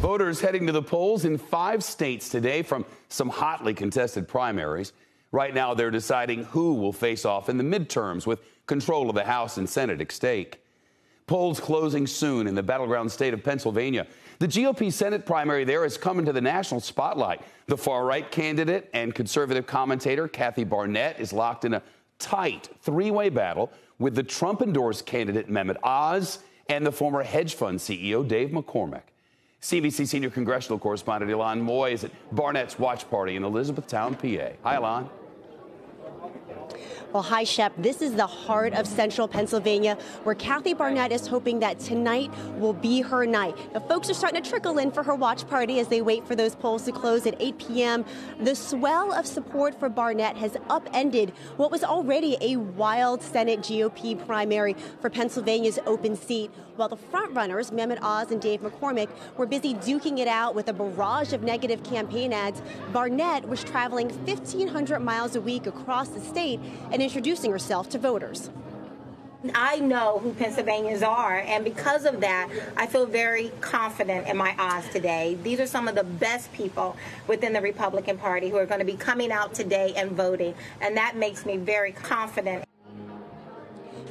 Voters heading to the polls in five states today from some hotly contested primaries. Right now, they're deciding who will face off in the midterms with control of the House and Senate at stake. Polls closing soon in the battleground state of Pennsylvania. The GOP Senate primary there has come into the national spotlight. The far right candidate and conservative commentator Kathy Barnette is locked in a tight three way battle with the Trump endorsed candidate Mehmet Oz and the former hedge fund CEO Dave McCormick. CNBC senior congressional correspondent Ylan Mui is at Barnette's watch party in Elizabethtown, PA. Hi, Ylan. Well, hi, Shep. This is the heart of central Pennsylvania where Kathy Barnette is hoping that tonight will be her night. Now, folks are starting to trickle in for her watch party as they wait for those polls to close at 8 p.m. The swell of support for Barnette has upended what was already a wild Senate GOP primary for Pennsylvania's open seat, while the frontrunners, Mehmet Oz and Dave McCormick, were busy duking it out with a barrage of negative campaign ads. Barnette was traveling 1,500 miles a week across the state and introducing herself to voters. I know who Pennsylvanians are, and because of that, I feel very confident in my odds today. These are some of the best people within the Republican Party who are going to be coming out today and voting, and that makes me very confident.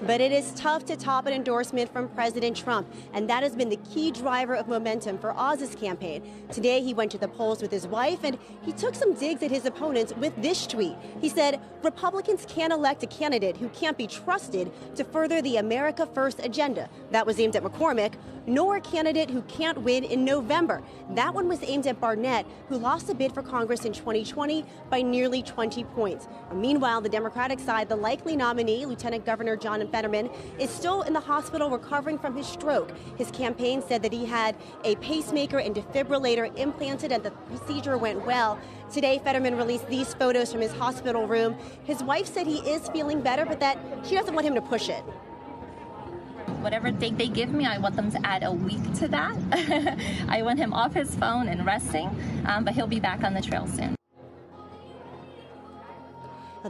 But it is tough to top an endorsement from President Trump, and that has been the key driver of momentum for Oz's campaign. Today, he went to the polls with his wife, and he took some digs at his opponents with this tweet. He said, Republicans can't elect a candidate who can't be trusted to further the America First agenda. That was aimed at McCormick, nor a candidate who can't win in November. That one was aimed at Barnette, who lost a bid for Congress in 2020 by nearly 20 points. Meanwhile, the Democratic side, the likely nominee, Lieutenant Governor John Fetterman, is still in the hospital recovering from his stroke. His campaign said that he had a pacemaker and defibrillator implanted and the procedure went well. Today, Fetterman released these photos from his hospital room. His wife said he is feeling better, but that she doesn't want him to push it whatever date they give me, I want them to add a week to that. I want him off his phone and resting, um, but he'll be back on the trail soon.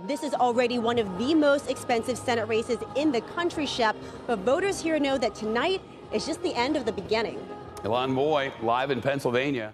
This is already one of the most expensive Senate races in the country, Shep. But voters here know that tonight is just the end of the beginning. Ylan Mui, live in Pennsylvania.